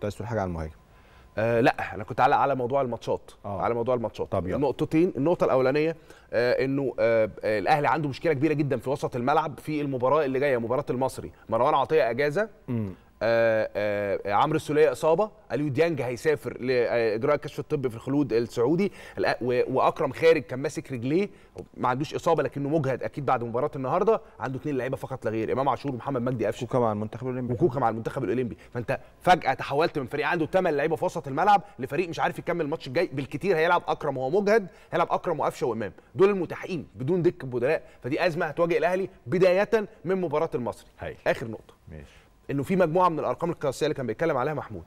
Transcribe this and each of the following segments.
كنت عايز تقول حاجة على المهاجم. آه لا أنا كنت على على موضوع الماتشات. آه. على موضوع الماتشات. طب يلا. نقطتين. النقطة الأولانية آه إنه آه آه، الأهلي عنده مشكلة كبيرة جدا في وسط الملعب في المباراة اللي جاية مباراة المصري. مروان عطية إجازة. عمرو السولية إصابة. اليو ديانج هيسافر لاجراء الكشف الطبي في الخلود السعودي. وأكرم خارج كان ماسك رجليه. ما عندوش إصابة لكنه مجهد أكيد بعد مباراة النهارده. عنده اثنين لعيبة فقط لا غير إمام عاشور ومحمد مجدي قفشه كوكا مع المنتخب الأولمبي. وكوكا مع المنتخب الأولمبي. فأنت فجأة تحولت من فريق عنده 8 لعيبة في وسط الملعب لفريق مش عارف يكمل الماتش الجاي. بالكتير هيلعب أكرم وهو مجهد هيلعب أكرم وقفشة وإمام. دول المتاحين بدون دك بدلاء. فدي أزمة هتواجه الأهلي بداية من مباراة المصري. هاي. آخر نقطة. ماشي. إنه في مجموعة من الأرقام القياسية اللي كان بيتكلم عليها محمود.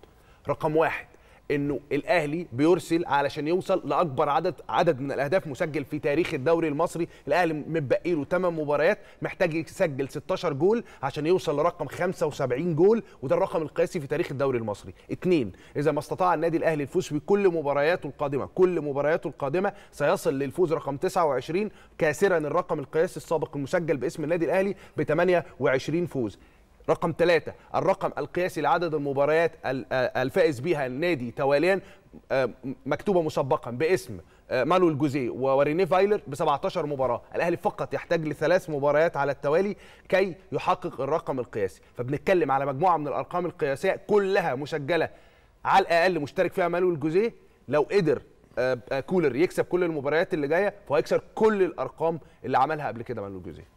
رقم واحد إنه الأهلي بيرسل علشان يوصل لأكبر عدد عدد من الأهداف مسجل في تاريخ الدوري المصري. الأهلي متبقي له 8 مباريات محتاج يسجل 16 جول عشان يوصل لرقم 75 جول وده الرقم القياسي في تاريخ الدوري المصري. اثنين إذا ما استطاع النادي الأهلي الفوز في كل مبارياته القادمة كل مبارياته القادمة سيصل للفوز رقم 29 كاسرا الرقم القياسي السابق المسجل باسم النادي الأهلي ب 28 فوز. رقم ثلاثة الرقم القياسي لعدد المباريات ال- آه، الفائز بها النادي تواليا آه، مكتوبة مسبقا باسم آه، مانويل جوزيه ورينيه فايلر ب 17 مباراة. الأهلي فقط يحتاج لثلاث مباريات على التوالي كي يحقق الرقم القياسي. فبنتكلم على مجموعة من الأرقام القياسية كلها مسجلة على الأقل مشترك فيها مانويل جوزيه. لو قدر كولر يكسب كل المباريات اللي جاية فهو هيكسر كل الأرقام اللي عملها قبل كده مانويل جوزيه.